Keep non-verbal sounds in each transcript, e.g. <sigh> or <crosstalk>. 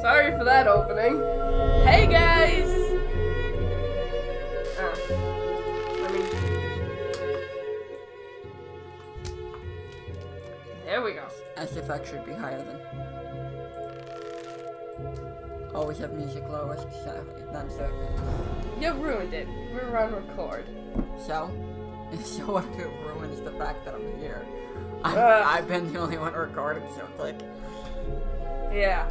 Sorry for that opening. Hey guys! Ah. Let me. There we go. SFX should be higher than. Always have music lowest, so it. You ruined it. We're on record. So? <laughs> So what if it ruins the fact that I'm here? I've, Uh. I've been the only one recording, so it's like, Yeah.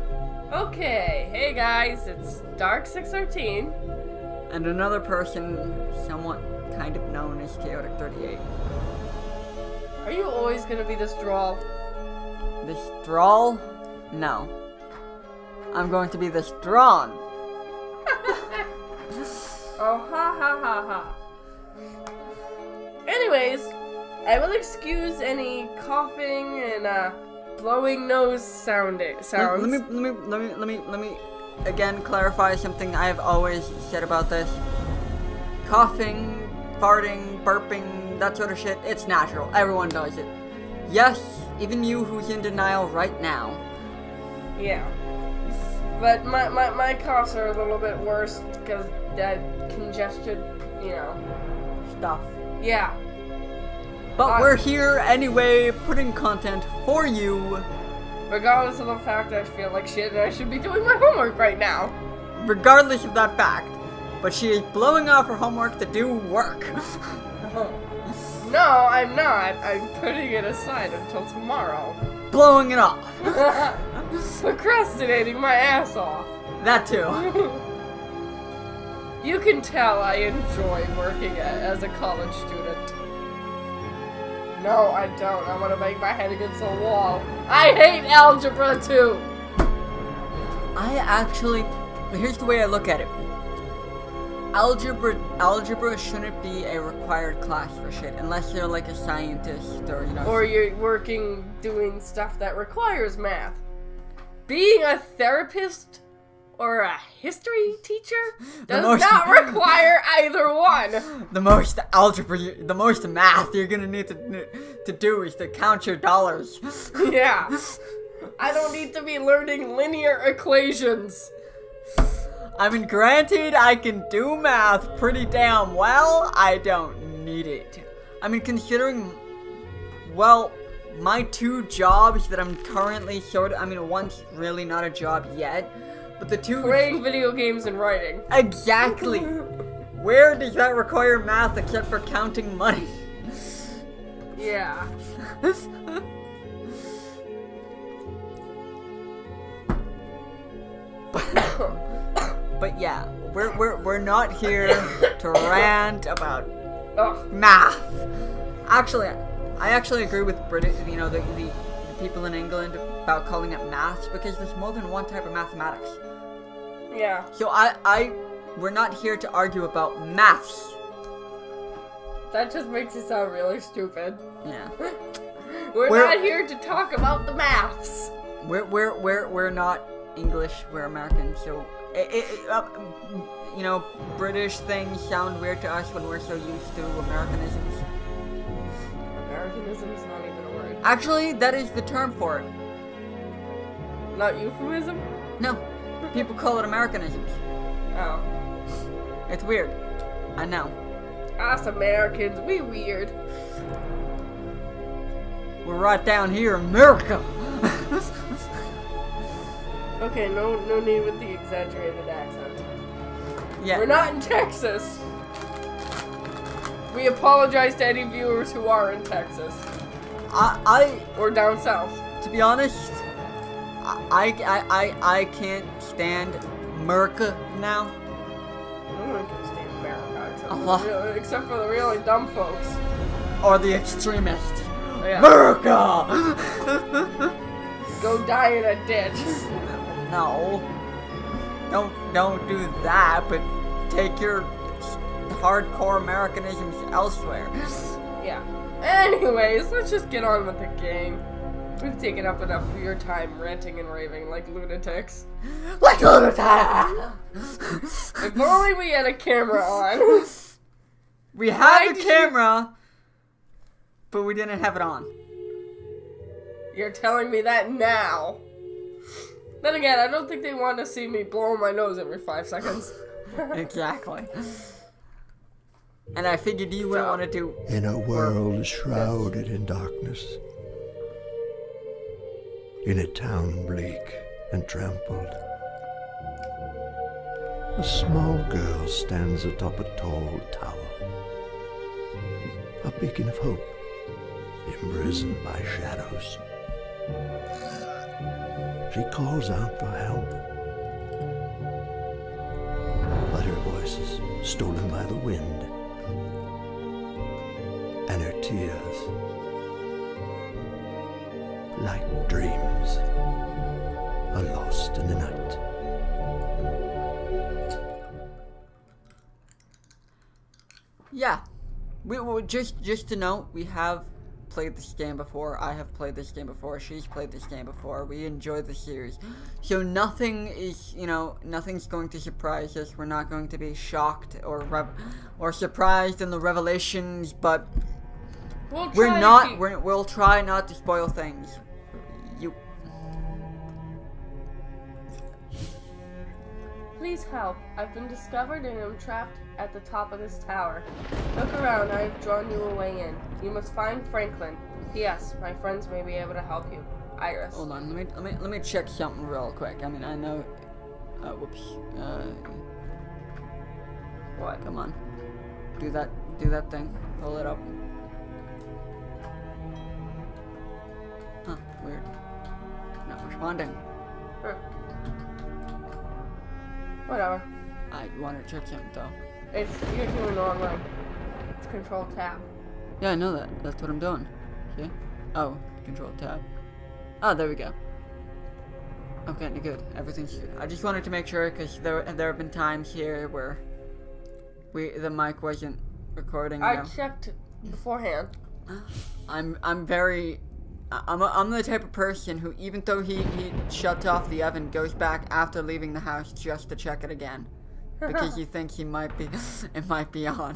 Okay. Hey guys, it's Dark613. and another person, somewhat kind of known as Chaotic 38. Are you always gonna be this drawl? This Thrall? No. I'm going to be this drawn. <laughs> Oh, ha ha ha ha. Anyways, I will excuse any coughing and uh, blowing nose sounding Let, sounds. let me let me let me let me let me again clarify something I have always said about this. Coughing, farting, burping, that sort of shit, it's natural. Everyone does it. Yes, even you who's in denial right now. Yeah. But my, my, my coughs are a little bit worse because that congested, you know. Stuff. Yeah. But we're here anyway, putting content for you, Regardless of the fact I feel like shit and I should be doing my homework right now. regardless of that fact. But she is blowing off her homework to do work. <laughs> No, I'm not. I'm putting it aside until tomorrow. blowing it off. <laughs> Procrastinating my ass off. That too. <laughs> You can tell I enjoy working as a college student. No, I don't. I want to bang my head against the wall. I hate algebra too. I actually, here's the way I look at it. Algebra, algebra shouldn't be a required class for shit unless you're like a scientist or you know. Or you're working doing stuff that requires math. Being a therapist or a history teacher does most- not <laughs> require either one. the most algebra, the most math you're gonna need to to do is to count your dollars. <laughs> Yeah. I don't need to be learning linear equations. I mean, granted, I can do math pretty damn well. I don't need it. I mean, considering, well, my two jobs that I'm currently sort of, I mean, one's really not a job yet, but the two. Playing video games and writing. Exactly! <laughs> Where does that require math except for counting money? Yeah. <coughs> But yeah, we're, we're, we're not here to rant about Ugh. <coughs> Oh. math. Actually, I actually agree with British, you know, the, the, the people in England about calling it maths because there's more than one type of mathematics. Yeah. So I, I, we're not here to argue about maths. That just makes it sound really stupid. Yeah, <laughs> We're, We're- not here to talk about the maths. we're we're we're we're not English. We're American. So it, it, uh, you know, British things sound weird to us when we're so used to Americanisms. Americanism is not even a word. Actually, that is the term for it. Not euphemism? No, people call it Americanisms. Oh. It's weird. I know. Us Americans, we weird. We're right down here, in America. <laughs> Okay, no no need with the exaggerated accent. yeah. We're not in Texas. We apologize to any viewers who are in Texas I, or down south. To be honest, I, I, I, I can't stand America now. No one can stand America except, for the, except for the really dumb folks. Or the extremists. Oh, yeah. America. <laughs> Go die in a ditch. <laughs> no. Don't, don't do that. But take your hardcore Americanisms elsewhere. <laughs> yeah. Anyways, let's just get on with the game. We've taken up enough of your time ranting and raving like lunatics. Like a If only we had a camera on. We Why have a did you- camera, but we didn't have it on. You're telling me that now. Then again, I don't think they want to see me blow my nose every five seconds. <laughs> exactly. And I figured you wouldn't want to do. In a world shrouded in darkness, in a town bleak and trampled, a small girl stands atop a tall tower, a beacon of hope, imprisoned by shadows. She calls out for help, but her voice is stolen by the wind and her tears, like dreams, are lost in the night. Yeah, we, we just just to note, we have played this game before. I have played this game before. She's played this game before. We enjoy the series, so nothing is you know nothing's going to surprise us. We're not going to be shocked or rev- or surprised in the revelations, but We'll try we're not. keep- We're, we'll try not to spoil things. Please help. I've been discovered and am trapped at the top of this tower. Look around, I have drawn you a way in. You must find Franklin. P.S. My friends may be able to help you. Iris. hold on. Let me let me let me check something real quick. I mean, I know. Uh, whoops. Uh, What? Come on. Do that do that thing. Pull it up. Huh, weird. Not responding. Huh. Whatever. I want to check something though. It's you're doing the wrong way. It's control tab. Yeah, I know that. That's what I'm doing. See? Oh, control tab. Oh, there we go. Okay, good. Everything's good. I just wanted to make sure because there there have been times here where we the mic wasn't recording. I know. checked beforehand. <gasps> I'm I'm very I'm, a, I'm the type of person who even though he, he shuts off the oven goes back after leaving the house just to check it again because he thinks he might be <laughs> it might be on.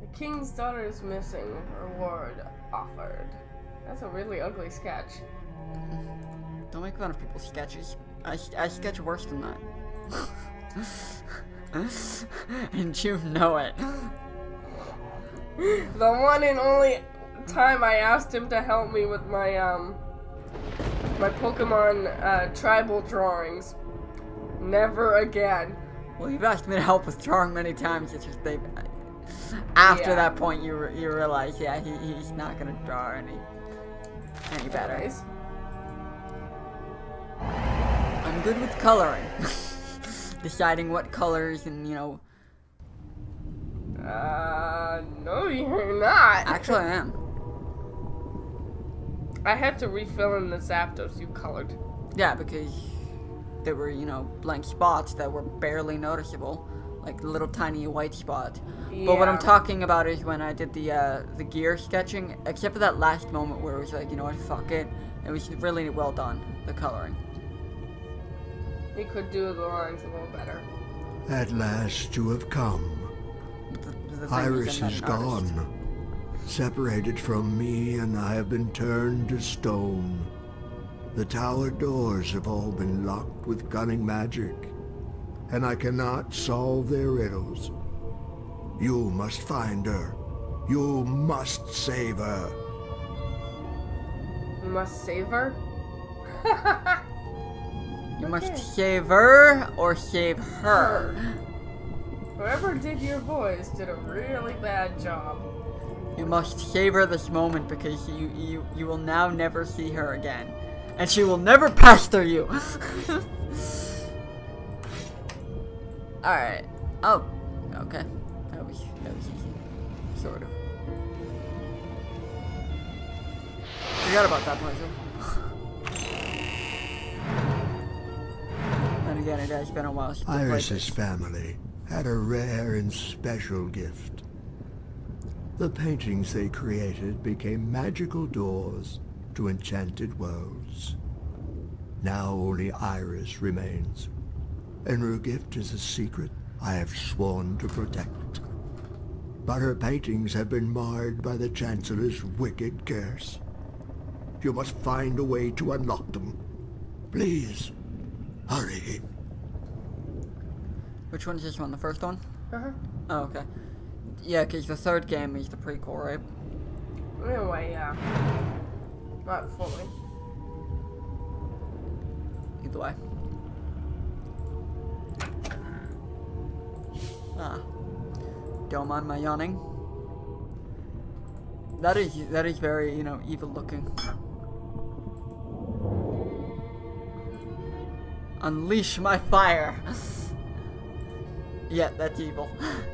The king's daughter is missing. Reward offered. That's a really ugly sketch. Don't make fun of people's sketches. I, I sketch worse than that. <laughs> and you know it. <laughs> The one and only time I asked him to help me with my um my Pokemon uh, tribal drawings. Never again. Well, you've asked me to help with drawing many times. It's just they. After Yeah. that point, you re- you realize, yeah, he, he's not gonna draw any any better. Anyways, I'm good with coloring. <laughs> Deciding what colors and, you know. uh, no, you're not. Actually, I am. I had to refill in the Zapdos you colored. Yeah, because there were, you know, blank spots that were barely noticeable. Like little tiny white spots. But what I'm talking about is when I did the uh, the gear sketching, except for that last moment where it was like, you know what, fuck it. It was really well done, the coloring. We could do the lines a little better. At last you have come. The, the Iris is gone. artist. Gone. Separated from me, and I have been turned to stone. The tower doors have all been locked with cunning magic, and I cannot solve their riddles. You must find her. You must save her. You must save her. <laughs> You Okay. must save her or save her. Whoever did your voice did a really bad job. You must savor this moment because you, you, you will now never see her again. And she will never pester you. <laughs> Alright. Oh, okay. That was that was easy. Sort of. Forgot about that puzzle. <sighs> And again, it has been a while since Iris's family had a rare and special gift. The paintings they created became magical doors to enchanted worlds. Now only Iris remains, and her gift is a secret I have sworn to protect. But her paintings have been marred by the Chancellor's wicked curse. You must find a way to unlock them. Please, hurry. Which one's this one? The first one? Uh-huh. Oh, okay. Yeah, because the third game is the prequel, right? Anyway, yeah. Not fully. Either way. Ah. Don't mind my yawning. That is that is very, you know, evil looking. Unleash my fire. <laughs> yeah, that's evil. <laughs>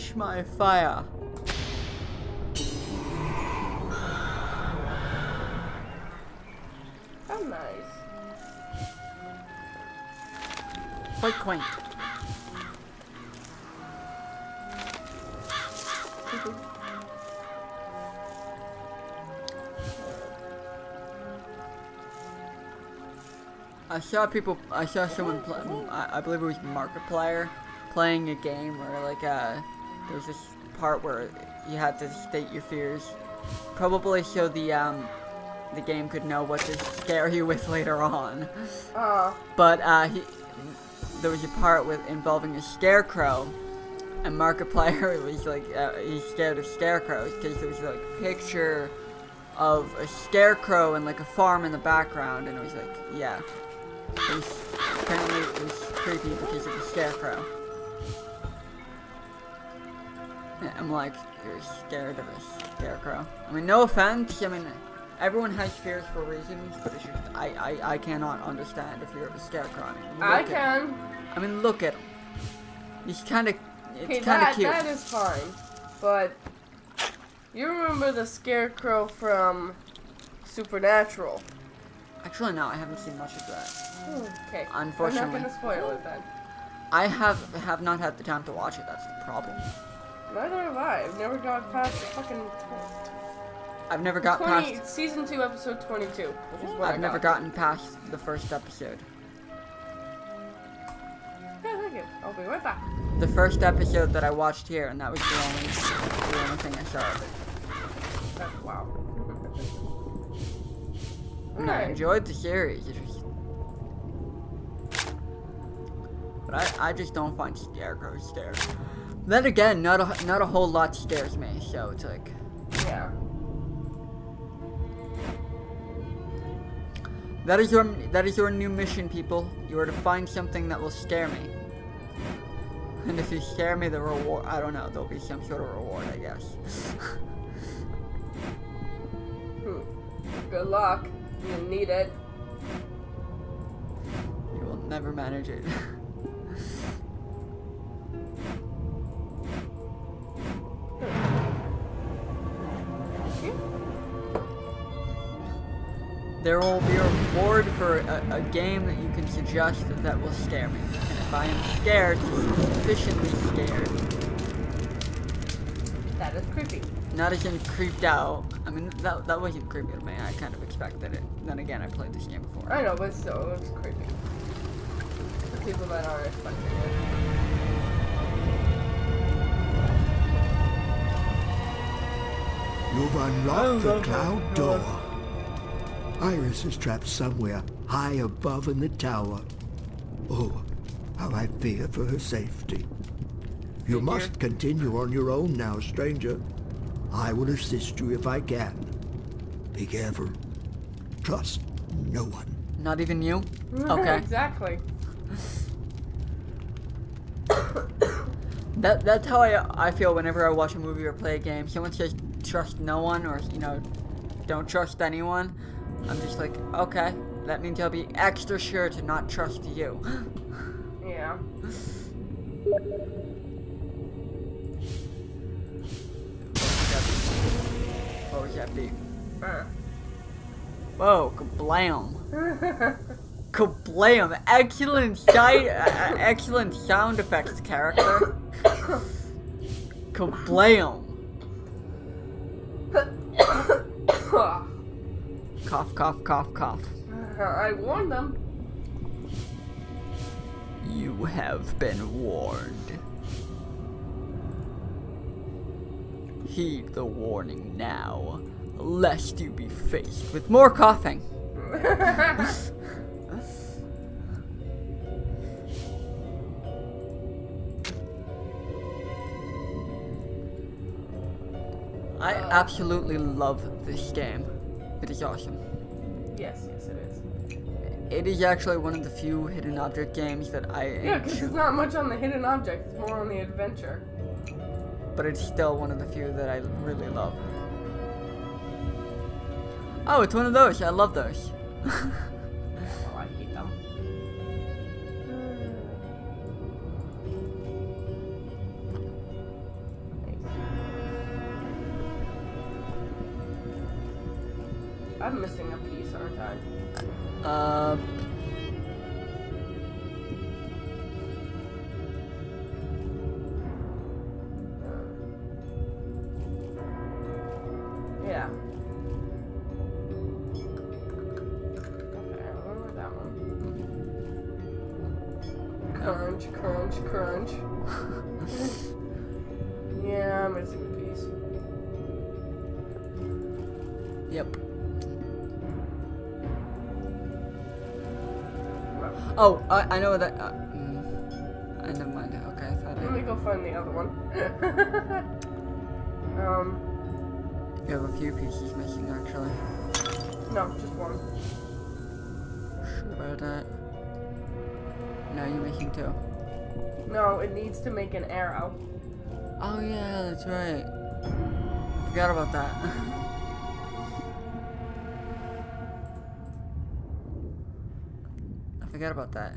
Unleash my fire. How nice. Quite quaint. I saw people. I saw someone. Play, I, I believe it was Markiplier playing a game where like uh, there was this part where you had to state your fears, probably so the um, the game could know what to scare you with later on. Uh, But uh, he, there was a part with involving a scarecrow, and Markiplier <laughs> was like uh, he's scared of scarecrows because there was like a picture of a scarecrow and like a farm in the background, and it was like yeah, it was, apparently it was creepy because of the scarecrow. Yeah, I'm like you're scared of a scarecrow. I mean, no offense. I mean. Everyone has fears for reasons, but it's just I, I, I cannot understand if you're a scarecrow. I, mean, I can. I mean, look at him. He's kind of. It's kind of cute. that is fine. But you remember the scarecrow from Supernatural? Actually, no, I haven't seen much of that. Okay. Unfortunately. I'm not gonna spoil it then. I have have not had the time to watch it. That's the problem. Neither have I. I've never got past the fucking I've never got 20, past. season two, episode twenty-two, which is what I I've never got. gotten past the first episode. Yeah, thank you. I'll be right back. The first episode that I watched here, and that was the only the only thing I saw of it. That's wow. And I enjoyed the series. It was, but I, I just don't find scarecrows scary. Then again, not a not a whole lot scares me. So it's like. Yeah. That is your that is your new mission, people. You are to find something that will scare me. And if you scare me, the reward I don't know, there'll be some sort of reward, I guess. Good luck. You need it. you will never manage it. <laughs> There will be a reward for a, a game that you can suggest that, that will scare me. And if I am scared, sufficiently scared, That is creepy. Not as in creeped out. I mean, that, that wasn't creepy to me. I kind of expected it. Then again, I played this game before. I know, but still, it was creepy. For people that aren't expecting it. You've unlocked the oh, cloud door. Iris is trapped somewhere high above in the tower. Oh, how I fear for her safety. You must continue on your own now, stranger. I will assist you if I can. Be careful. Trust no one. Not even you? Okay. exactly. <coughs> That that's how I I feel whenever I watch a movie or play a game. Someone says trust no one or you know don't trust anyone. I'm just like okay, that means I'll be extra sure to not trust you. Yeah. What was that beat? Uh. Whoa, kablam! Kablam! Excellent sight, uh, excellent sound effects, character. Kablam! Cough, cough, cough, cough. I warned them. You have been warned. Heed the warning now, lest you be faced with more coughing. I absolutely love this game. It is awesome. yes, yes, it is. It is actually one of the few hidden object games that I Yeah, because it's not much on the hidden object. It's more on the adventure. but it's still one of the few that I really love. Oh, it's one of those. I love those. <laughs> yep. Oh, I, I know that. Uh, mm, I never mind. Okay, I thought let me go find the other one. <laughs> um, You have a few pieces missing, actually. no, just one. Sure about that. No, you're making two. No, it needs to make an arrow. Oh yeah, that's right. I forgot about that. <laughs> forgot about that.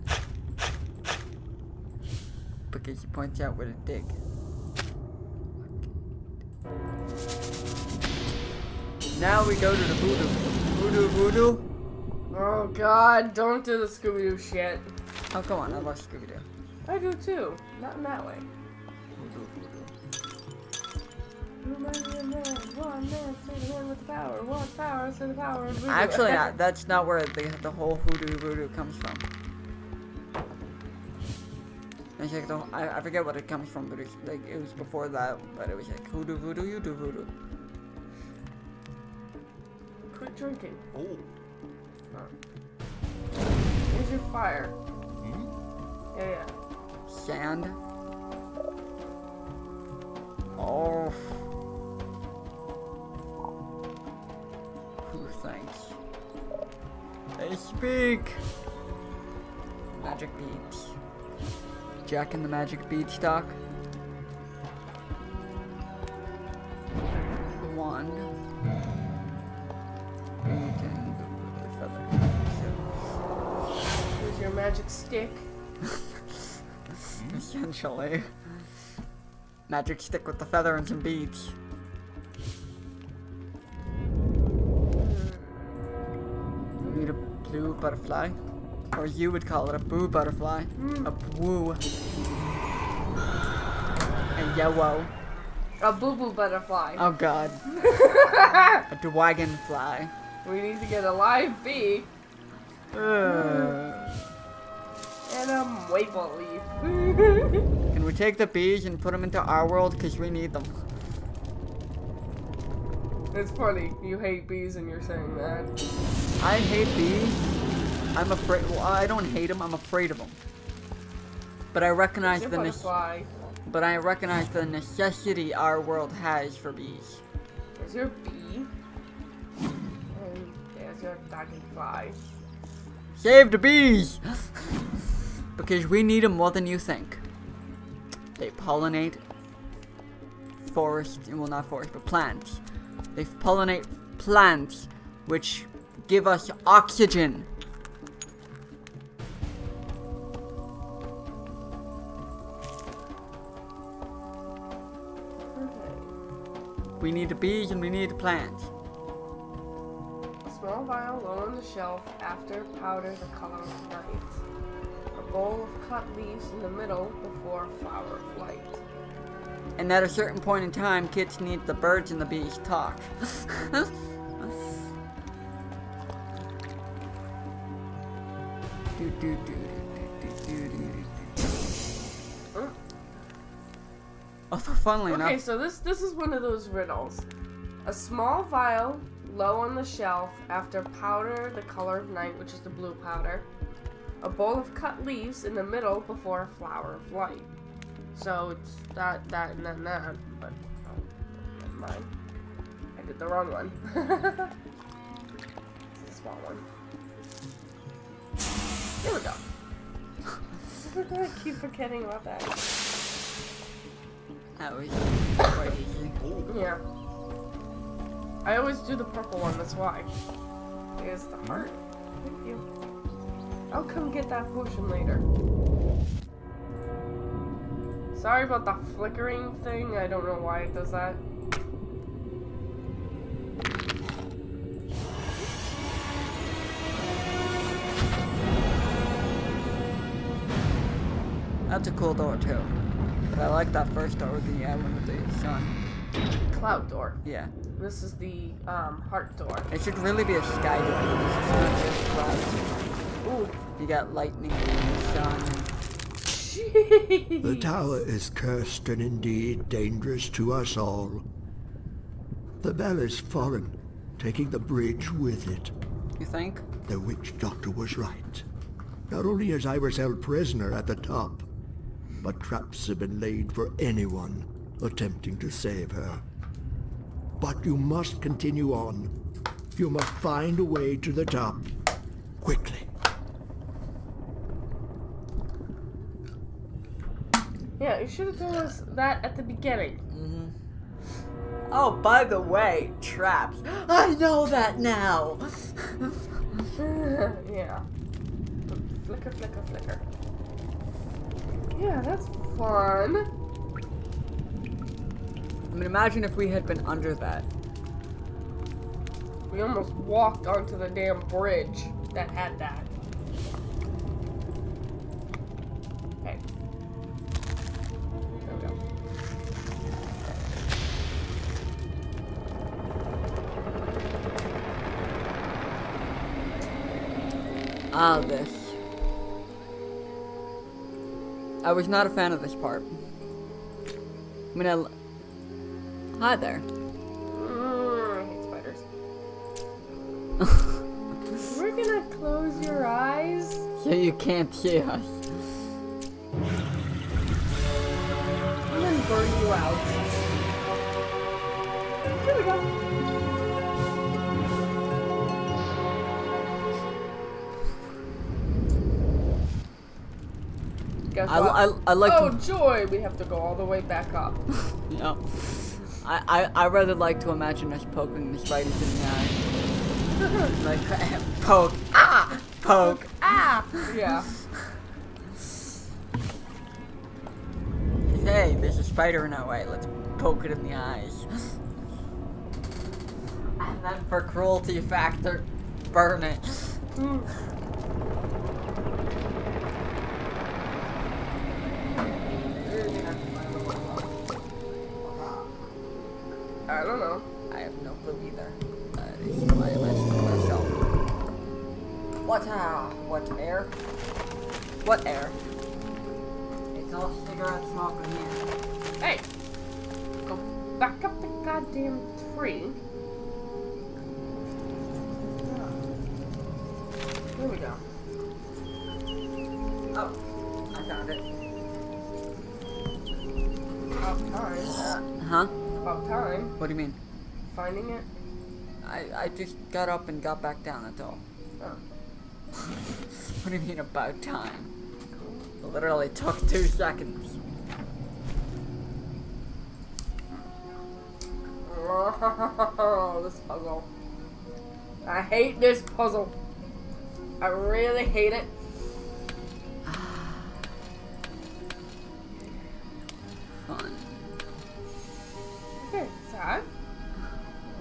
Because he points out where to dig. Now we go to the voodoo. Voodoo, voodoo. Oh god, don't do the Scooby Doo shit. Oh, come on, I love Scooby Doo. I do too. Not in that way. Voodoo, voodoo. One man, one man, say the one with the power. One power, say the power of voodoo. Actually, not, <laughs> that's not where the, the whole hoodoo voodoo comes from. It's like the, I, I forget what it comes from, but it's like it was before that. But it was like hoodoo voodoo, you do voodoo. Quit drinking. Oh. Here's your fire. Hmm? Yeah, yeah. Sand. Oh. Who thanks? They speak. Magic beads. Jack and the magic beanstalk. One. Bead and the feather. Here's your magic stick. <laughs> Essentially. Magic stick with the feather and some beads. Need a blue butterfly. Or you would call it a boo butterfly. Hmm. A woo. A yellow. A boo boo butterfly. Oh god. <laughs> a dragonfly. We need to get a live bee Ugh. and a maple leaf. <laughs> Can we take the bees and put them into our world? Because we need them. it's funny. You hate bees and you're saying that. I hate bees. I'm afraid. Well, I don't hate them. I'm afraid of them. But I recognize the butterfly. but I recognize the necessity our world has for bees. There's your bee. And there's your dragonfly. Save the bees, <gasps> because we need them more than you think. They pollinate forests, well not forests, but plants. They pollinate plants, which give us oxygen. We need the bees and we need the plants. A small vial low on the shelf after powder the color of night. A bowl of cut leaves in the middle before flower flight. And at a certain point in time, kids need the birds and the bees talk. <laughs> Do, do, do, Although, funnily Okay, enough, so this this is one of those riddles. A small vial low on the shelf after powder the color of night, which is the blue powder. A bowl of cut leaves in the middle before a flower of light. So it's that, that, and then that. But oh, never mind. I did the wrong one. <laughs> it's a small one. There we go. <laughs> I keep forgetting about that. That was quite easy. Yeah. I always do the purple one, that's why. Here's the heart. Thank you. I'll come get that potion later. Sorry about the flickering thing. I don't know why it does that. That's a cool door too. But I like that first door with the uh, one with the sun. Cloud door. Yeah. This is the um, heart door. It should really be a sky door. This is not just clouds. Ooh. You got lightning and sun. Jeez. The tower is cursed and indeed dangerous to us all. The bell is fallen, taking the bridge with it. You think? The witch doctor was right. Not only is Iris held prisoner at the top, but traps have been laid for anyone attempting to save her. But you must continue on. You must find a way to the top. Quickly. Yeah, you should have told us that at the beginning. Mm-hmm. Oh, by the way, traps. <gasps> I know that now. <laughs> <laughs> yeah. Flicker, flicker, flicker. Yeah, that's fun. I mean, imagine if we had been under that. We almost walked onto the damn bridge that had that. Okay. There we go. Ah, this. I was not a fan of this part. I mean, I. l- Hi there. Mm, I hate spiders. <laughs> We're gonna close your eyes. So you can't see us. and then burn you out. Here we go. Guess I? I, I like oh to. joy, we have to go all the way back up. <laughs> Yeah. I, I, I rather like to imagine us poking the spiders in the eye. <laughs> like, <laughs> poke. Ah! Poke. Ah! yeah. Hey, there's a spider in our way. Let's poke it in the eyes. And then for cruelty factor, burn it. I don't know. I have no clue either. That is my imagining to myself. What uh, what air? What air? It's all cigarette smoke in here. Hey, go back up the goddamn tree. Here we go. Finding it. I, I just got up and got back down, that's all. Oh. <laughs> What do you mean about time? It literally took two seconds. Oh, <laughs> this puzzle. I hate this puzzle. I really hate it. <sighs> Fun. Okay, sad.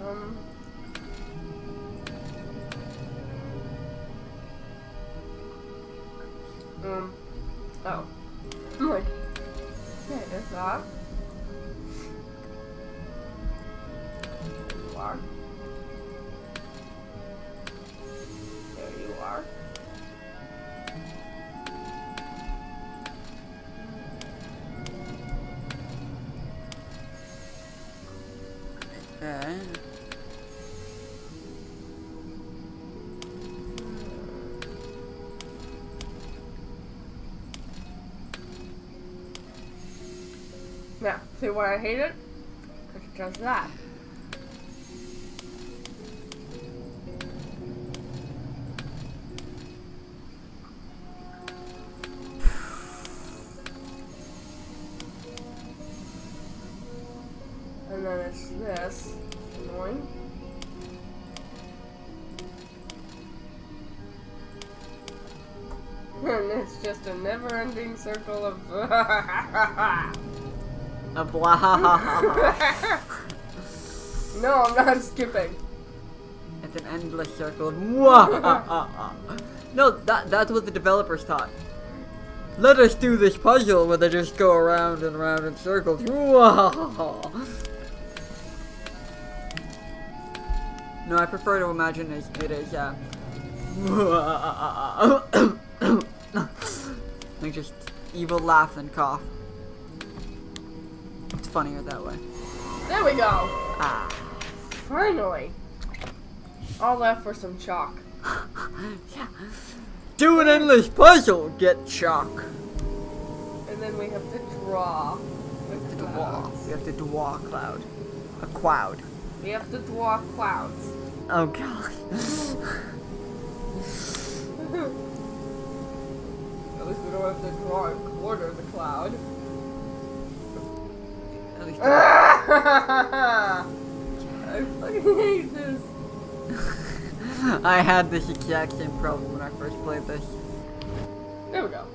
Um. Um. Oh. I'm <laughs> like, okay, there's that. There see why I hate it? Because it does that. And then it's this. Annoying. <laughs> And it's just a never ending circle of. <laughs> <laughs> A blah. <laughs> no, I'm not skipping. it's an endless circle. <laughs> No, that that's what the developers thought. Let us do this puzzle where they just go around and around in circles. <laughs> No, I prefer to imagine it, it is uh, <coughs> <coughs> like just evil laugh and cough. Funnier that way. There we go. Ah. Finally. All left for some chalk. <laughs> yeah. Do an endless puzzle, get chalk. And then we have to draw. With To draw. We have to draw a cloud. A cloud. We have to draw clouds. Oh god. <laughs> <laughs> At least we don't have to draw a quarter of the cloud. I fucking hate this. I had this exact same problem when I first played this. There we go.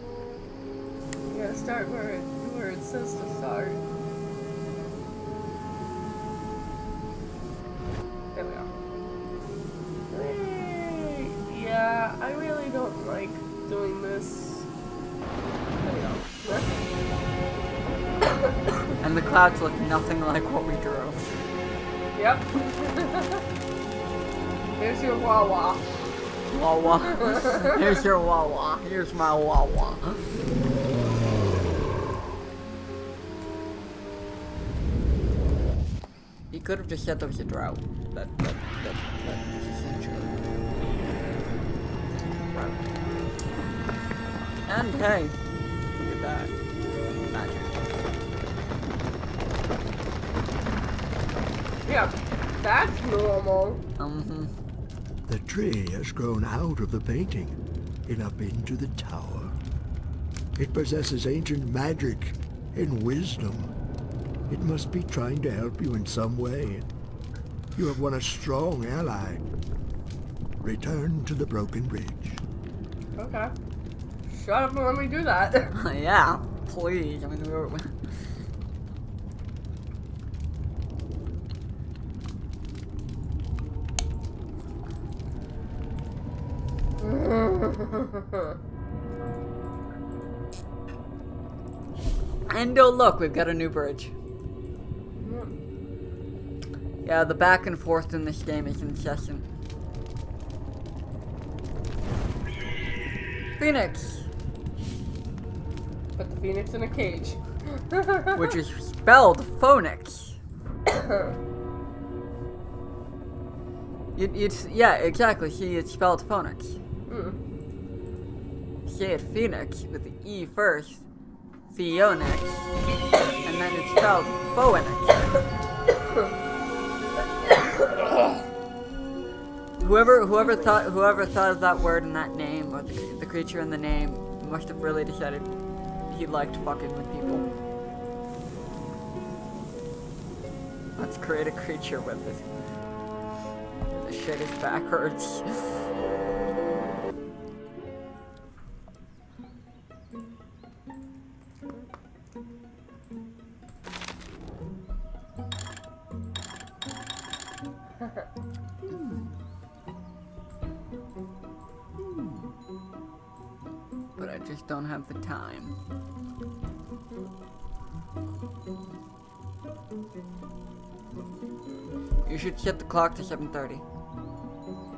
You gotta start where it where it says to start. There we go. Hey, Yeah, I really don't like doing this. There we go. And the clouds look nothing like what we drew. yep. Here's your Wawa. Wawa. <laughs> Here's your Wawa. Here's my Wawa. You could have just said there was a drought. That, that, that, that is essentially. Drought. And hey, Yeah, that's normal. Mm-hmm. The tree has grown out of the painting and up into the tower. It possesses ancient magic and wisdom. It must be trying to help you in some way. You have won a strong ally. Return to the broken bridge. Okay. Shut up and let me do that. <laughs> <laughs> yeah, please. I mean, we were. And oh look, we've got a new bridge. Yeah, the back and forth in this game is incessant. Phoenix, Put the phoenix in a cage. <laughs> which is spelled phonix. <coughs> It, it's yeah, exactly. See, it's spelled phonix. Hmm. Say it phoenix with the e first, phoenix, and then it's spelled phoenix. Whoever whoever thought whoever thought of that word and that name or the, the creature in the name must have really decided he liked fucking with people. Let's create a creature with this. The shit is backwards. <laughs> You should set the clock to 7:30. Hmm.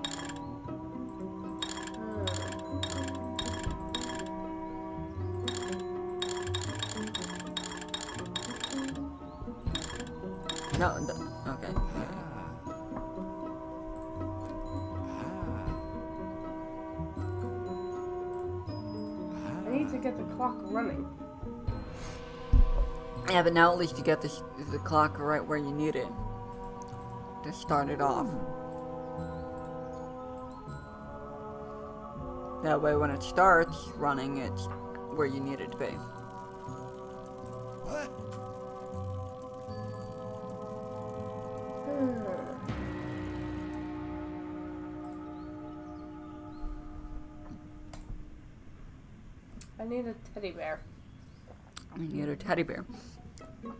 No, Yeah, but now at least you get the, the clock right where you need it to start it off. That way, when it starts running, it's where you need it to be. Hmm. I need a teddy bear. I need a teddy bear.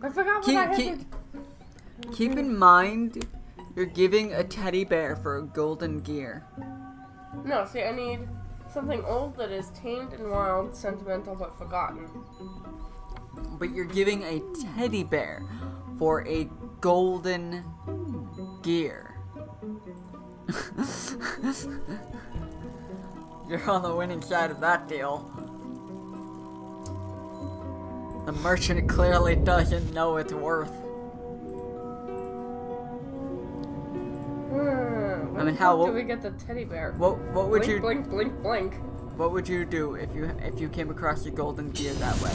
I forgot what Keep, I had keep, to- keep in mind, you're giving a teddy bear for a golden gear. No, see, I need something old that is tamed and wild, sentimental but forgotten. But you're giving a teddy bear for a golden gear. <laughs> you're on the winning side of that deal. The merchant clearly doesn't know its worth. Hmm, I mean, how- what- do we get the teddy bear? What what would blink, you blink, blink, blink. what would you do if you if you came across a golden gear that way?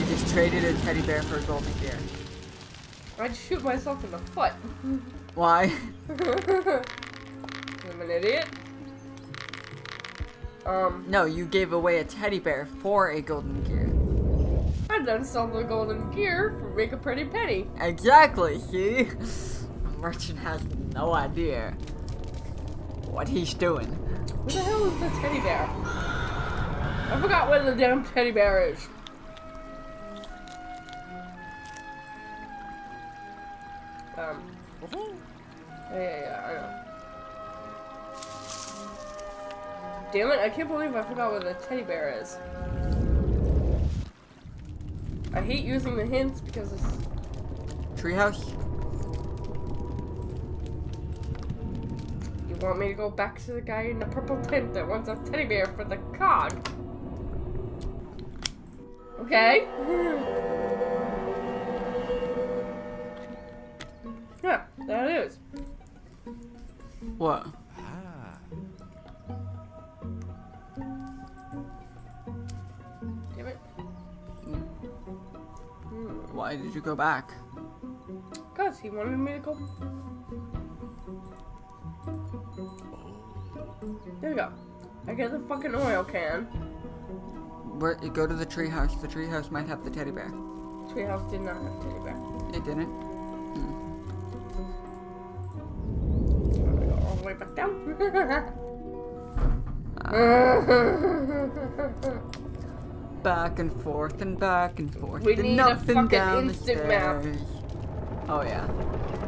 You just traded a teddy bear for a golden gear. I'd shoot myself in the foot. Why? <laughs> I'm an idiot. Um, No, you gave away a teddy bear for a golden gear. I'd then sell the golden gear for make a pretty penny. Exactly, see? Merchant has no idea what he's doing. Where the hell is the teddy bear? I forgot where the damn teddy bear is. Um. Yeah, yeah, yeah, I know. Damn it, I can't believe I forgot where the teddy bear is. I hate using the hints because it's. Treehouse? You want me to go back to the guy in the purple tent that wants a teddy bear for the cog? Okay. Yeah, there it is. What? Why did you go back? Cause he wanted me to go. There we go. I get the fucking oil can. Where go to the treehouse. The treehouse might have the teddy bear. Treehouse did not have teddy bear. It didn't. I'm gonna go all the way back down. <laughs> Ah. <laughs> Back and forth and back and forth. We and need a up and fucking down the instant map. Oh yeah.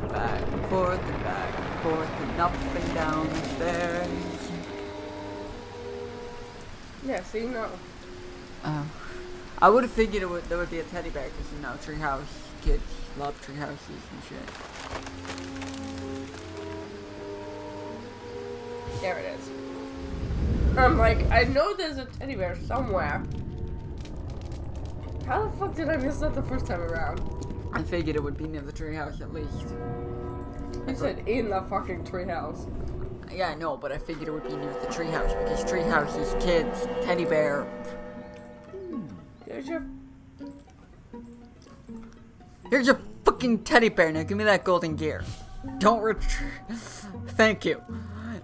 Back and forth and back and forth and up and down the stairs. yeah, see, no. Oh. I would have figured it would, there would be a teddy bear because you know treehouse kids love tree houses and shit. There it is. I'm like, I know there's a teddy bear somewhere. How the fuck did I miss that the first time around? I figured it would be near the treehouse at least. You said in the fucking treehouse. Yeah, I know, but I figured it would be near the treehouse because treehouse is kids, teddy bear. Hmm, there's your. Here's your fucking teddy bear. Now give me that golden gear. Don't retrieve. <laughs> Thank you.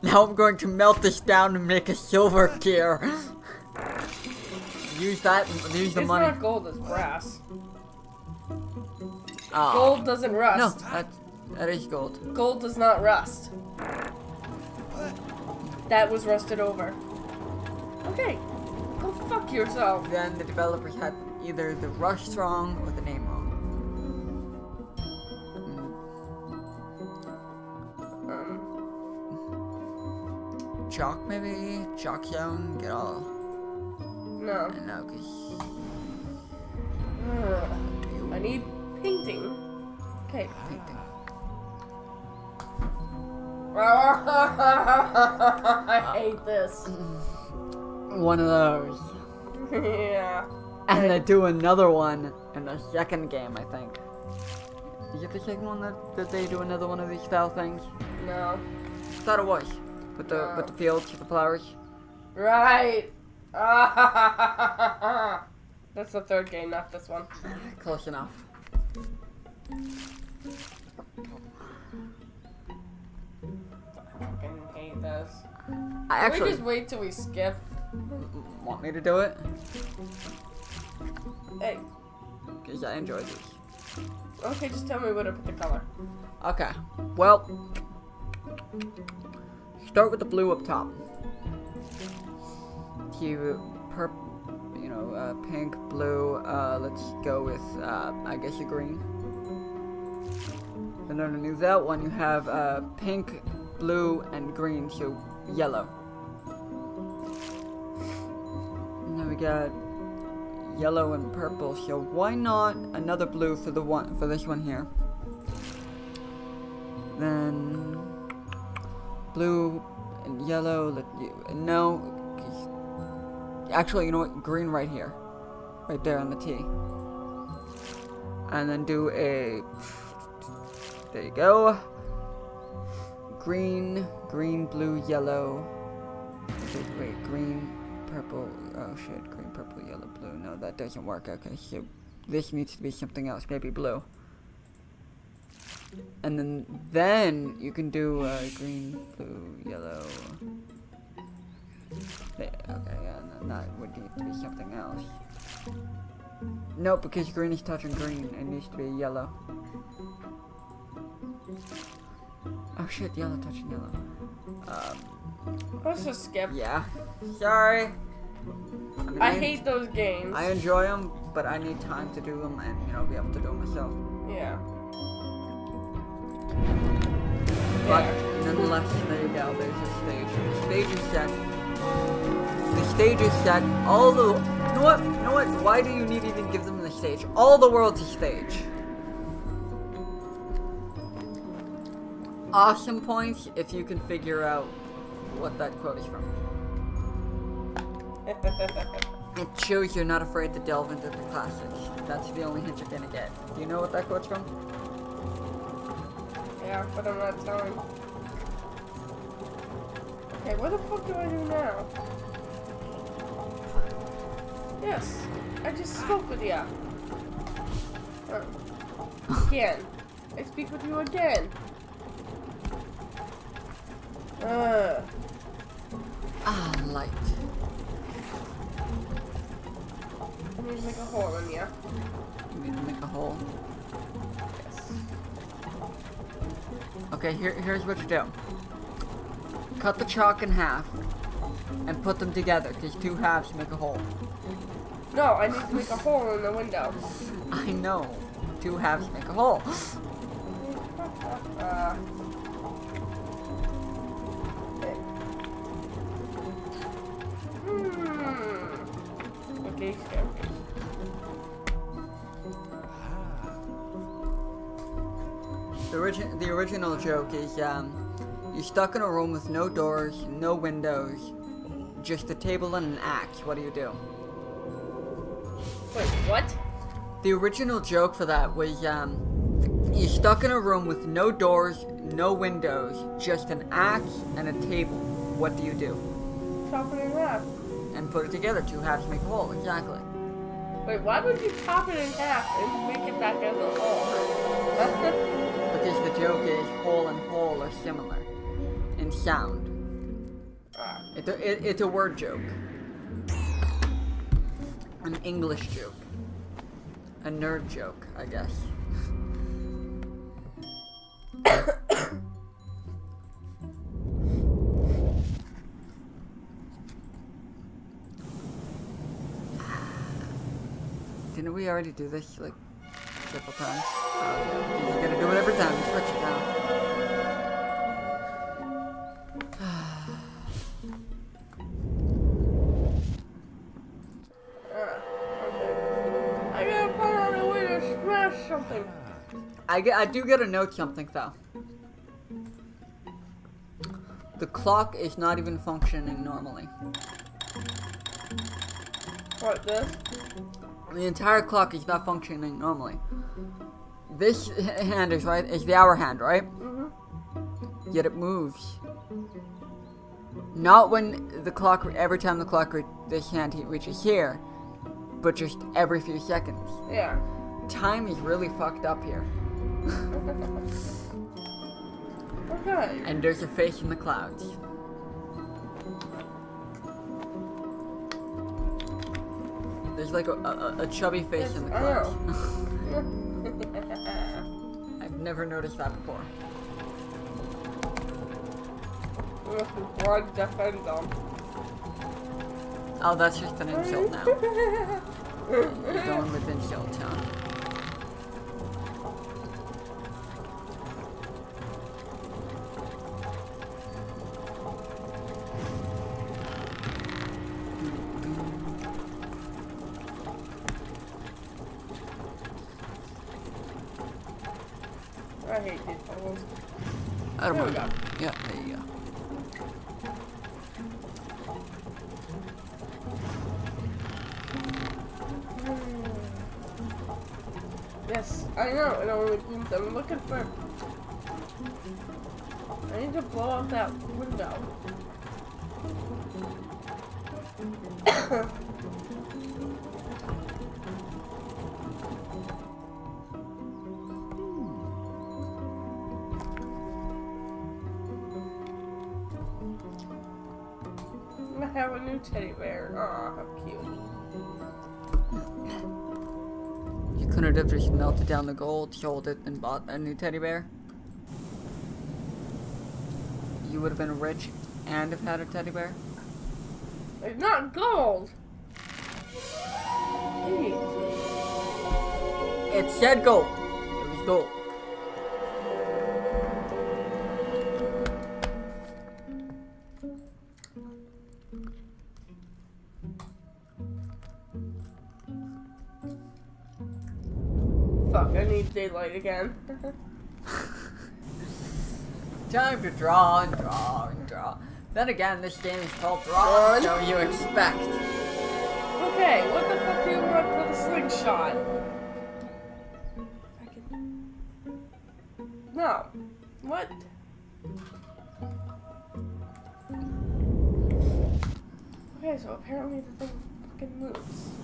Now I'm going to melt this down and make a silver gear. <laughs> Use that. Use the it's money. not gold, it's brass. Aw. Gold doesn't No, rust. that that is gold. Gold does not rust. That was rusted over. Okay. Go fuck yourself. Then the developers had either the rush wrong or the name wrong. Um, Chalk maybe? Chalk zone? Get all. No. I know, cause I need painting. Okay. painting. <laughs> I hate this. <laughs> One of those. yeah. And they do another one in the second game, I think. Is it the second one that, that they do another one of these style things? No. I thought it was. With the No. with the fields, with the flowers. Right. <laughs> That's the third game, not this one. Close enough. I fucking hate this. I Can we just wait till we skip? want me to do it Hey, because I enjoy these. okay, just tell me where to put the color. Okay. Well, start with the blue up top. You perp, you know, uh, pink, blue. Uh, let's go with, uh, I guess a green. And underneath that one, you have uh, pink, blue, and green, so yellow. And then we got yellow and purple. So why not another blue for the one for this one here? Then blue and yellow. Let you, no, actually, you know what? Green right here, right there on the T. And then do a. There you go. Green, green, blue, yellow. Wait, green, purple. Oh shit, green, purple, yellow, blue. No, that doesn't work. Okay, so this needs to be something else. Maybe blue. And then then you can do uh, green, blue, yellow. There, okay, yeah, and then that would need to be something else. Nope, because green is touching green. It needs to be yellow. Oh shit, yellow touching yellow. Um, Let's just skip. yeah. Sorry. I, mean, I hate those games. I enjoy them, but I need time to do them and you know be able to do them myself. yeah. But Yeah. nonetheless, there you go. There's a stage. The stage is set. The stage is set. All the. You know what? You know what? Why do you need to even give them the stage? All the world's a stage. Awesome points if you can figure out what that quote is from. <laughs> It shows you're not afraid to delve into the classics. That's the only hint you're gonna get. Do you know what that quote's from? yeah, but I'm not telling. Okay, what the fuck do I do now? Yes, I just spoke with you. Uh, again. I speak with you again. Uh, Ah, light. I need to make a hole in you. You need to make a hole. Yes. Okay, here, here's what you do. Cut the chalk in half and put them together, because two halves make a hole. No, I need to make a hole in the window. I know. Two halves make a hole. Uh, hmm. Okay. The, origi- the original joke is um, you're stuck in a room with no doors, no windows, just a table and an axe. What do you do? Wait, what? The original joke for that was um, you're stuck in a room with no doors, no windows, just an axe and a table. What do you do? Chop it in half. And put it together. Two halves make a hole. Exactly. Wait, why would you chop it in half and make it back as a hole? Because the joke is hole and hole are similar in sound. It's a, it, it's a word joke. An English joke. A nerd joke, I guess. Didn't we already do this like several times? Uh, oh, yeah. You're gonna do it every time. Switch it now. I, get, I do get to note something though. The clock is not even functioning normally. What, this? The entire clock is not functioning normally. This hand is right is the hour hand, right? Mm-hmm. Yet it moves. Not when the clock every time the clock re- this hand reaches here, but just every few seconds. Yeah. Time is really fucked up here. Okay. And there's a face in the clouds. There's like a, a, a chubby face Yes, in the clouds. <laughs> I've never noticed that before. Oh, that's just an insult now. <laughs> You're going with insult town. New teddy bear. Aw, how cute. You couldn't have just melted down the gold, sold it, and bought a new teddy bear? You would have been rich and have had a teddy bear? It's not gold. Jeez. It said gold. It was gold. Daylight again. <laughs> Time to draw and draw and draw. Then again, this game is called Draw, Draw. so you expect. okay, what the fuck do you want for the slingshot? Can... No. What? Okay, so apparently the thing fucking moves.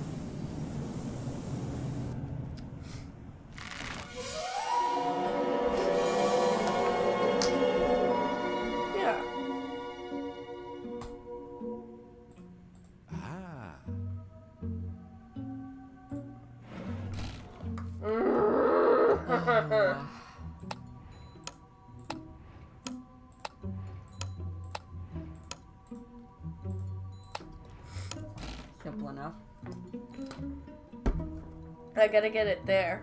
Gotta get it there.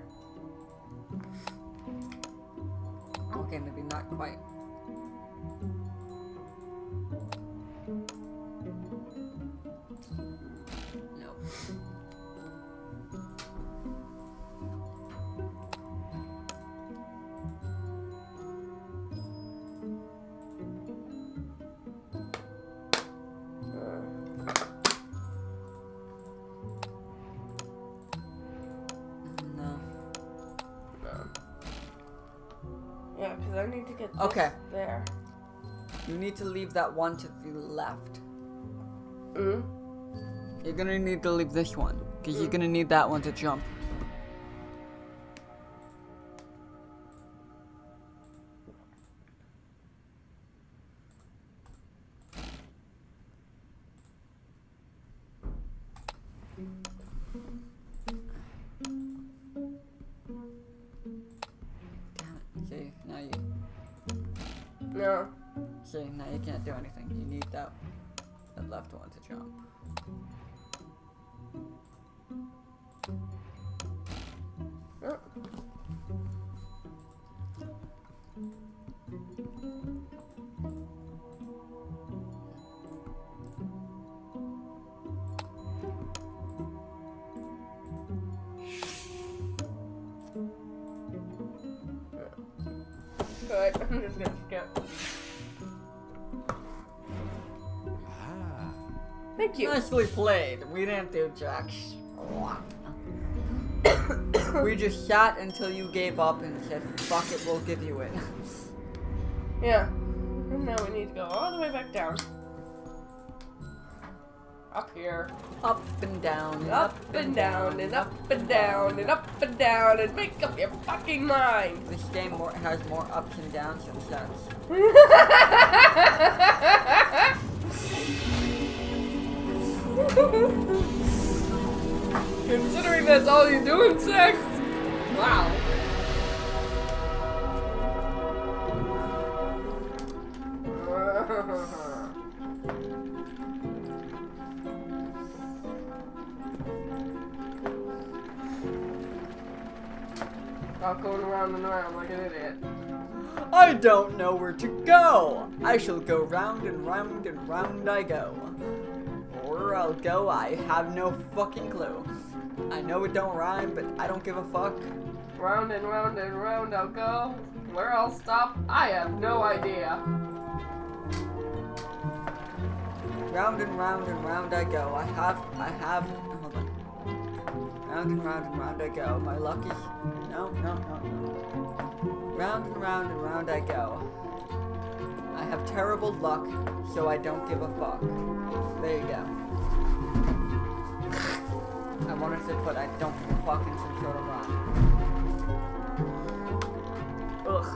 Leave that one to the left. Mm. You're gonna need to leave this one, because you're gonna need that one to jump. Left Nicely played. We didn't do jack we just sat until you gave up and said, fuck it, we'll give you it. <laughs> Yeah. And now we need to go all the way back down. Up here. Up and down. Up and down and up and down and up and down and make up your fucking mind. This game more, has more ups and downs than sets. <laughs> <laughs> Considering that's all you do in sex. Wow. <laughs> Not going around and around like an idiot. I don't know where to go. I shall go round and round and round I go. Where I'll go, I have no fucking clue. I know it don't rhyme, but I don't give a fuck. Round and round and round I'll go. Where I'll stop, I have no idea. Round and round and round I go. I have, I have, hold on. Round and round and round I go. My luck is, no, no, no, no. Round and round and round I go. I have terrible luck, so I don't give a fuck. There you go. I wanted to put I don't give a fuck in some sort of rhyme. Ugh.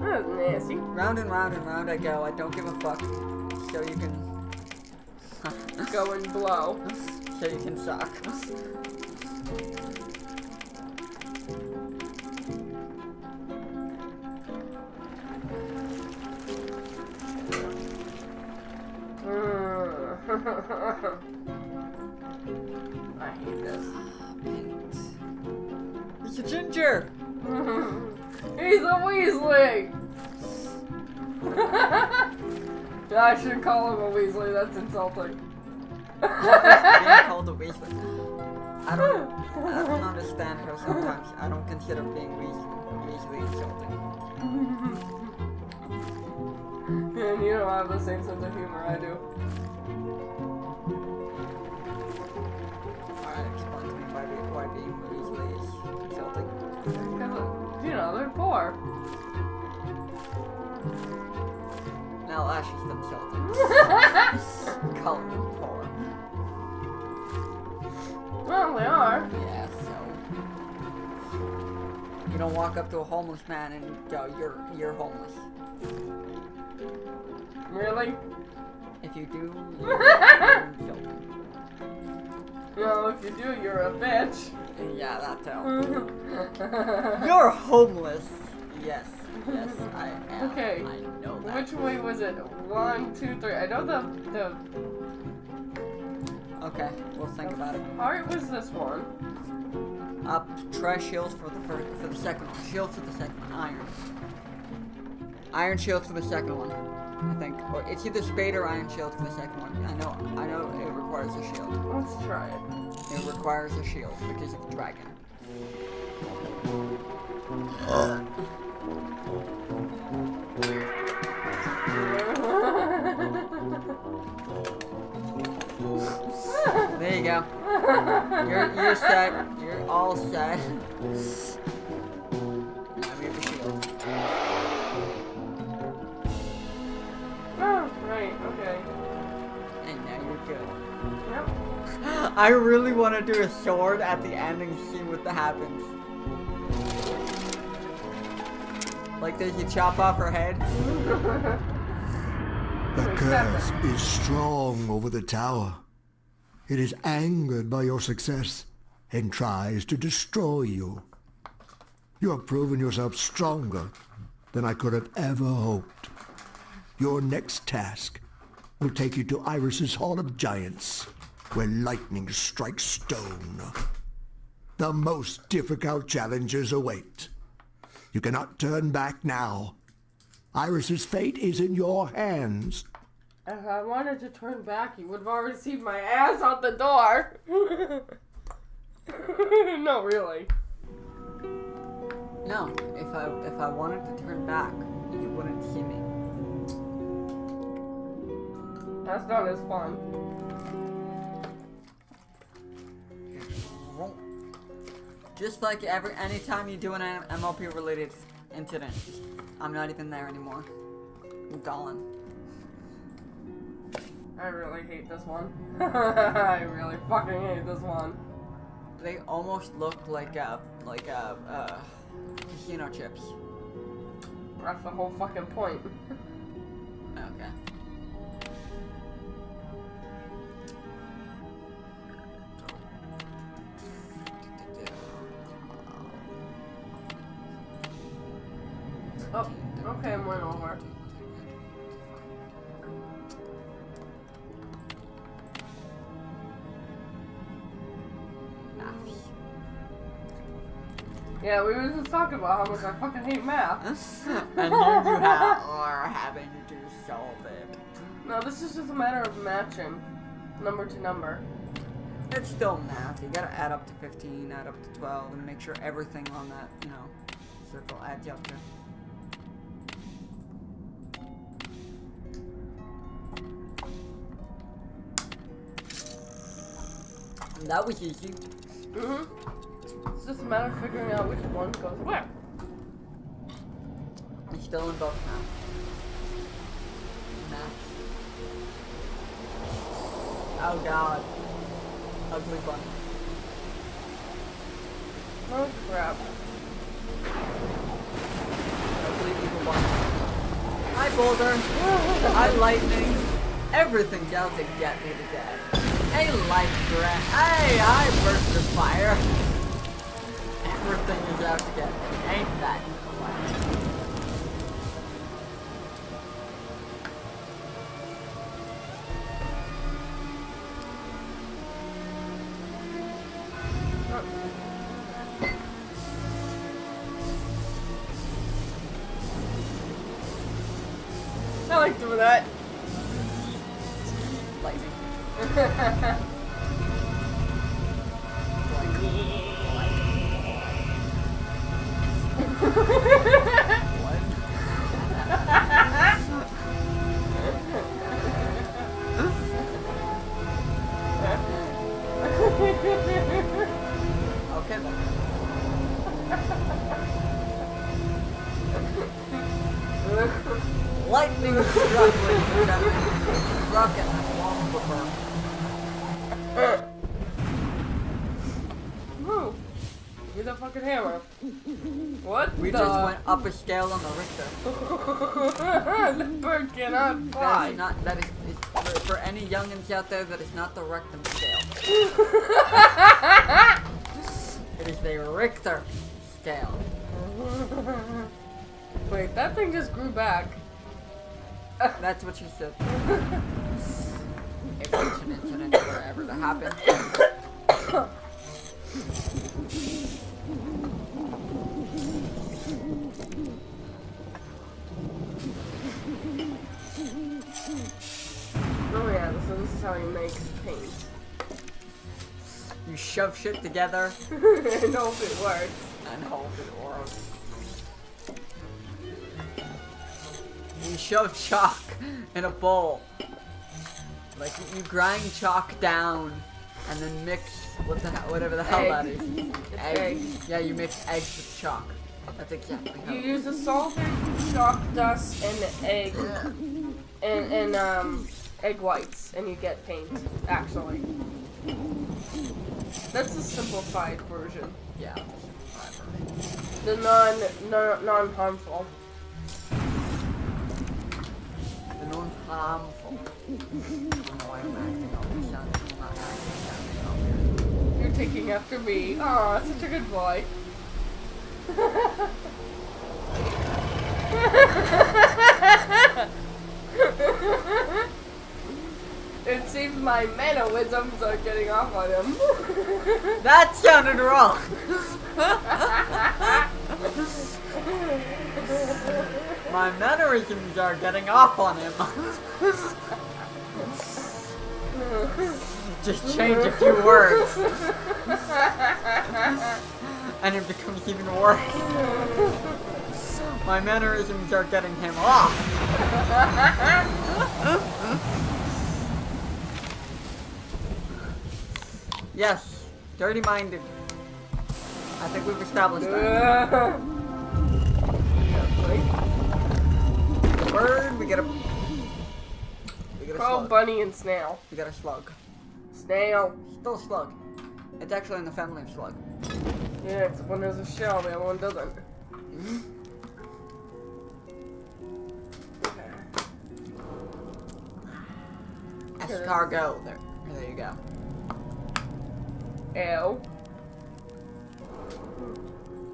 That's nasty. Round and round and round I go. I don't give a fuck, so you can, <laughs> Go and blow. <laughs> so you can suck. I hate this. It's a ginger. He's a Weasley! <laughs> I should call him a Weasley, that's insulting. being <laughs> called a Weasley. I don't, I don't understand her sometimes. I don't consider being Weasley, Weasley insulting. <laughs> and you don't have the same sense of humor I do. Now Ashley's insulting. Calling them poor. well, they are. Yeah, so. You don't walk up to a homeless man and go, you're, you're homeless. Really? If you do. No, <laughs> if you do, you're a bitch. Yeah, that too. <laughs> You're homeless. Yes, yes, I am. Okay, I know that. Which way was it? One, two, three. I know the the Okay, we'll think about it. heart was this one. Up, try shields for the first, for the second one. Shields for the second one. Iron. Iron shields for the second one. I think, or it's either spade or iron shield for the second one. I know, I know it requires a shield. Let's try it. It requires a shield because of the dragon. There you go. You're you're set. You're all set. Now we have a shield. Oh, right. Okay. And now you're good. Yep. <gasps> I really want to do a sword at the end and see what that happens. Like, does you chop off her head? <laughs> The Wait, curse is strong over the tower. It is angered by your success and tries to destroy you. You have proven yourself stronger than I could have ever hoped. Your next task will take you to Iris's Hall of Giants, where lightning strikes stone. The most difficult challenges await. You cannot turn back now. Iris's fate is in your hands. If I wanted to turn back, you would have already seen my ass out the door. <laughs> no, really. No. If I if I wanted to turn back, you wouldn't see me. That's not as fun. Just like every anytime you do an MLP related incident, I'm not even there anymore. I'm gone. I really hate this one. <laughs> I really fucking hate this one. They almost look like a like a uh, casino chips. That's the whole fucking point. <laughs> Okay. Yeah, we were just talking about how much I fucking hate math. <laughs> and you are having to solve it. No, this is just a matter of matching number to number. It's still math. You gotta add up to 15, add up to 12, and make sure everything on that, you know, circle adds up to. That was easy. Mm-hmm. It's just a matter of figuring out which one goes where. It's still in both math. Math. Oh god. Ugly bunny. Oh crap. Ugly evil bunny. Hi Boulder. Hi Lightning. Everything's out to get me today. Hey Light Grant. Hey, I Burst of Fire. Everything is out to get me. Ain't that correct? Thing just grew back. <laughs> That's what she said. If such an incident were ever to happen. Oh yeah, so this is how you make paint. You shove shit together <laughs> and hope it works. and hope it works. You shove chalk in a bowl. Like you grind chalk down and then mix what the whatever the hell Egg. that is. <laughs> Egg. egg. Yeah, you mix eggs with chalk. That's exactly how. You use a salted chalk dust and egg and and um egg whites and you get paint, actually. That's the simplified version. yeah. The non non non harmful. Weird. You're taking after me. Aw, such a good boy. it seems my mannerisms are getting off on him. That sounded wrong. <laughs> My mannerisms are getting off on him. Just change a few words. and it becomes even worse. My mannerisms are getting him off. yes, dirty minded. I think we've established that. <laughs> Bird, we get a we get a Oh, slug. bunny and snail. We got a slug. Snail. Still a slug. It's actually in the family of slug. Yeah, except one has a shell, the other one doesn't. Mm-hmm. Escargot. There, there you go. Ew.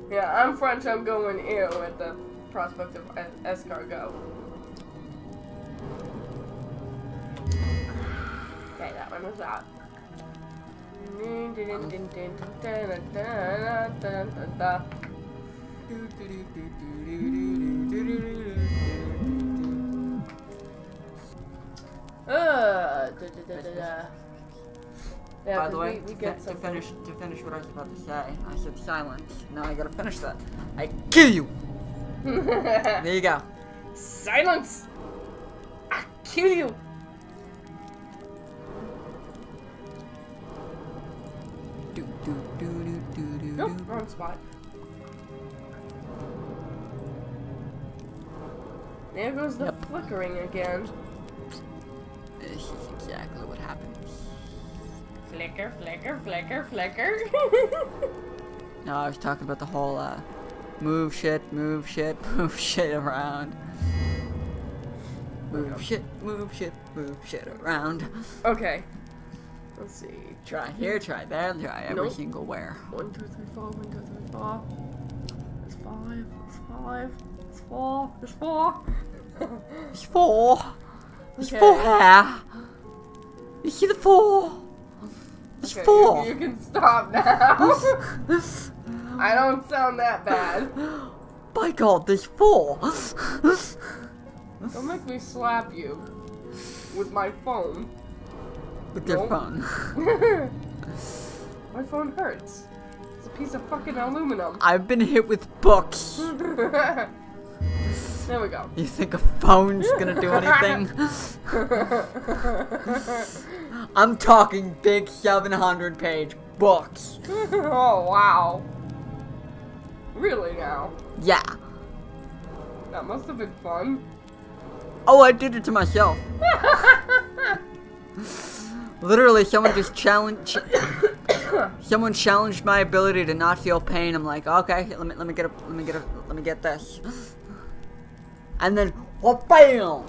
Yeah, I'm French, I'm going ew at the prospect of escargot. Okay, that one was out. Uh, da, da, da, da, da. Yeah, By the way, we, we to, to finish to finish what I was about to say, I said silence. Now I gotta finish that. I kill you. <laughs> There you go. Silence! I kill you! Wrong spot. There goes the Yep. flickering again. This is exactly what happens. Flicker, flicker, flicker, flicker. <laughs> No, I was talking about the whole uh, move shit, move shit, <laughs> move shit around. Move shit, move shit, move shit around. okay. Let's see. Try here, try there, try every Nope. single where. One, two, three, four, one, two, three, four. There's five, there's five, there's four, there's four. There's four. There's Okay. four. You see the four? There's Okay, four. You, you can stop now. I don't sound that bad. By God, there's four. Don't make me slap you with my phone. With your phone. <laughs> my phone hurts. It's a piece of fucking aluminum. I've been hit with books. <laughs> there we go. You think a phone's gonna do anything? <laughs> I'm talking big 700 page books. oh wow. Really now? Yeah. That must have been fun. Oh, I did it to myself. Literally, someone just challenged. <coughs> someone challenged my ability to not feel pain. I'm like, okay, let me let me get a let me get a let me get this. <gasps> And then, what bam!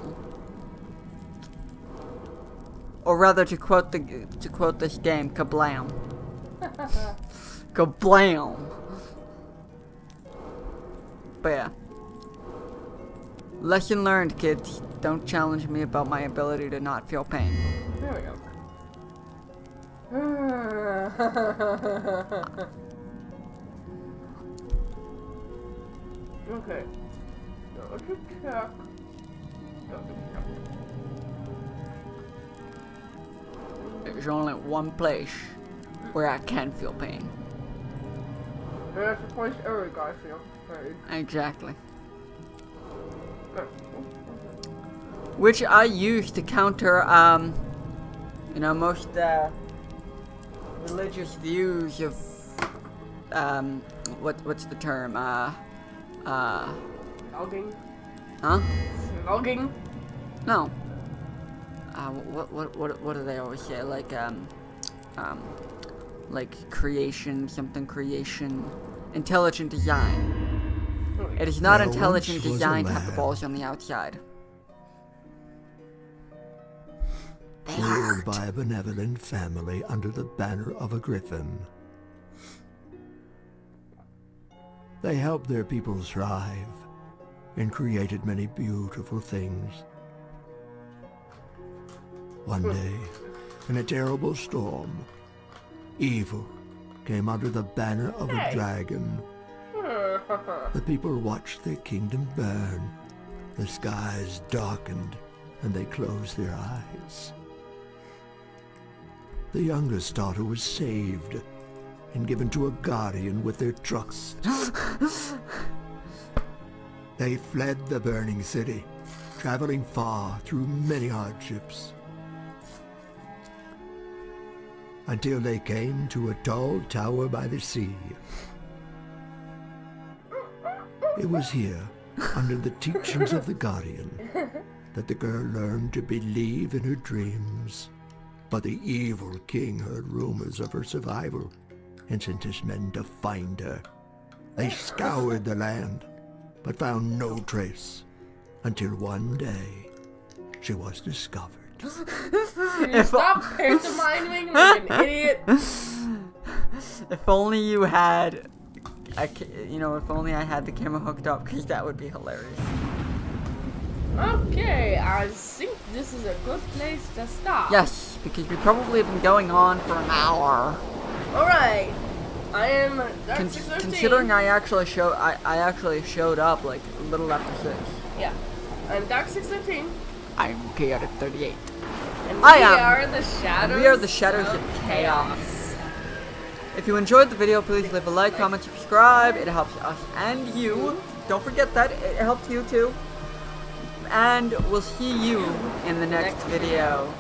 Or rather, to quote the to quote this game, kablam, <laughs> kablam. But yeah. Lesson learned, kids. Don't challenge me about my ability to not feel pain. There we go. <laughs> okay. Go to check. Go to check. There's only one place where I can feel pain. And that's the place every guy feels pain. Exactly. Okay. Which I use to counter, um, you know, most, uh, religious views of, um, what, what's the term, uh, uh, Snogging. huh? Snogging. No. Uh, what, what, what, what do they always say? Like, um, um, like creation, something creation, intelligent design. It is not There intelligent once was a design to have the balls on the outside. They ruled hurt. by a benevolent family under the banner of a griffin. They helped their people thrive and created many beautiful things. One hmm. day, in a terrible storm, evil came under the banner of a dragon. <laughs> The people watched their kingdom burn. The skies darkened and they closed their eyes. The youngest daughter was saved and given to a guardian with their trust. <laughs> they fled the burning city, traveling far through many hardships. Until they came to a tall tower by the sea. It was here, under the teachings of the guardian, that the girl learned to believe in her dreams. But the evil king heard rumors of her survival and sent his men to find her. They scoured the land, but found no trace until one day she was discovered. Stop <laughs> pantomiming like an idiot? <laughs> If only you had, a, you know, if only I had the camera hooked up, because that would be hilarious. Okay, I think this is a good place to stop. Yes, because we probably have been going on for an hour. Alright. I am Dark Con- considering I actually show, I, I actually showed up like a little after six. Yeah. I'm Dark 613. I'm chaotic 38. And we I am- We are the shadows. we are the shadows of chaos. If you enjoyed the video, please leave a like, comment, subscribe. It helps us and you. Don't forget that. It helps you too. And we'll see you in the next video.